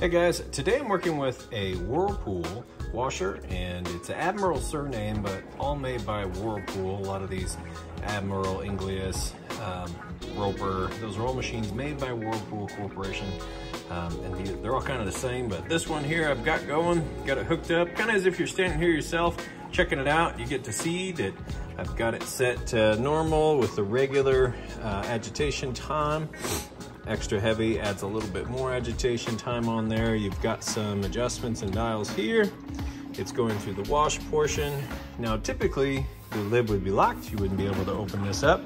Hey guys, today I'm working with a Whirlpool washer and it's an Admiral surname but all made by Whirlpool. A lot of these Admiral, Inglis, um, Roper, those are all machines made by Whirlpool Corporation um, and they're all kind of the same but this one here I've got going, got it hooked up kind of as if you're standing here yourself checking it out. You get to see that I've got it set to normal with the regular uh, agitation time extra heavy adds a little bit more agitation time on there. You've got some adjustments and dials here. It's going through the wash portion. Now, typically the lid would be locked. You wouldn't be able to open this up.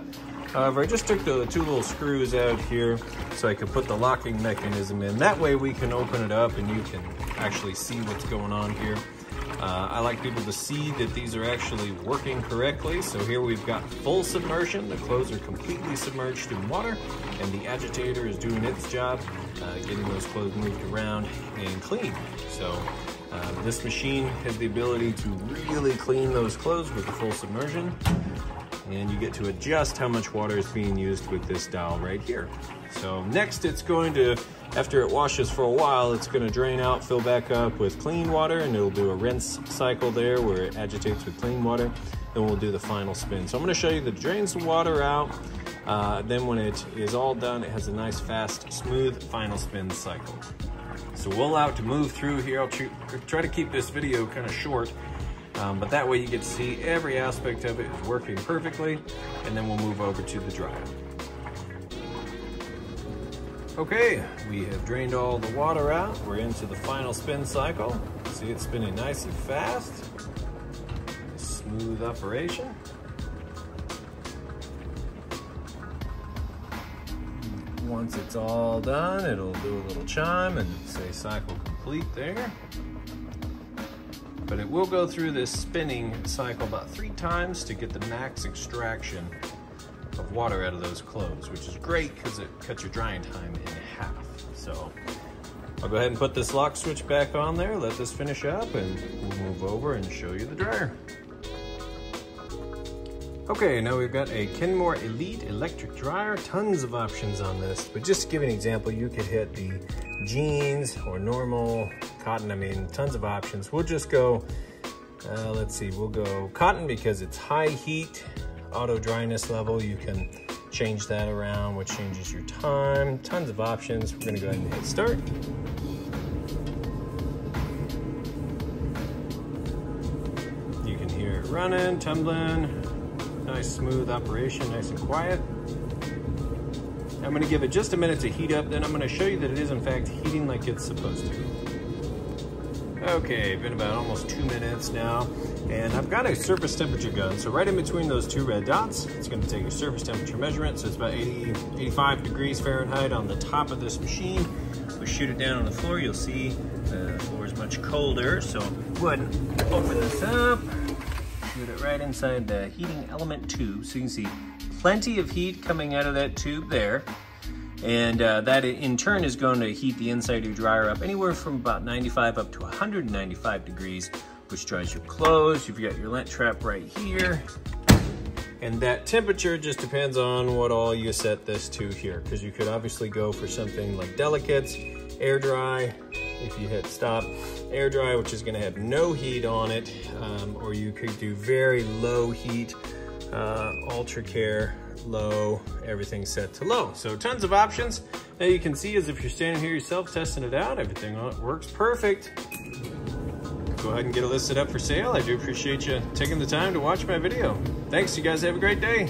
However, I just took the two little screws out here so I could put the locking mechanism in. That way we can open it up and you can actually see what's going on here. Uh, I like people to see that these are actually working correctly. So here we've got full submersion. The clothes are completely submerged in water and the agitator is doing its job, uh, getting those clothes moved around and clean. So uh, this machine has the ability to really clean those clothes with the full submersion and you get to adjust how much water is being used with this dial right here. So next it's going to, after it washes for a while, it's going to drain out, fill back up with clean water, and it'll do a rinse cycle there where it agitates with clean water. Then we'll do the final spin. So I'm going to show you it drains the water out. Uh, then when it is all done, it has a nice, fast, smooth final spin cycle. So we'll allow to move through here. I'll try to keep this video kind of short. Um, but that way you get to see every aspect of it is working perfectly, and then we'll move over to the dryer. Okay, we have drained all the water out. We're into the final spin cycle. See it spinning nice and fast. Smooth operation. Once it's all done, it'll do a little chime and say cycle complete there but it will go through this spinning cycle about three times to get the max extraction of water out of those clothes, which is great because it cuts your drying time in half. So I'll go ahead and put this lock switch back on there, let this finish up, and we'll move over and show you the dryer. Okay, now we've got a Kenmore Elite electric dryer. Tons of options on this, but just to give an example, you could hit the jeans or normal cotton, I mean, tons of options. We'll just go, uh, let's see, we'll go cotton because it's high heat, auto dryness level. You can change that around, which changes your time. Tons of options. We're gonna go ahead and hit start. You can hear it running, tumbling. Nice smooth operation, nice and quiet. I'm gonna give it just a minute to heat up, then I'm gonna show you that it is in fact heating like it's supposed to. Okay, been about almost two minutes now, and I've got a surface temperature gun. So right in between those two red dots, it's gonna take your surface temperature measurement. So it's about 80, 85 degrees Fahrenheit on the top of this machine. If We shoot it down on the floor, you'll see uh, the floor is much colder. So go ahead and open this up, right inside the heating element tube. So you can see plenty of heat coming out of that tube there. And uh, that in turn is going to heat the inside of your dryer up anywhere from about 95 up to 195 degrees, which dries your clothes. You've got your lint trap right here. And that temperature just depends on what all you set this to here, because you could obviously go for something like delicates, air dry, if you hit stop, air dry, which is gonna have no heat on it, um, or you could do very low heat, uh, ultra care, low, everything set to low. So tons of options. Now you can see as if you're standing here yourself testing it out, everything works perfect. Go ahead and get it listed up for sale. I do appreciate you taking the time to watch my video. Thanks, you guys have a great day.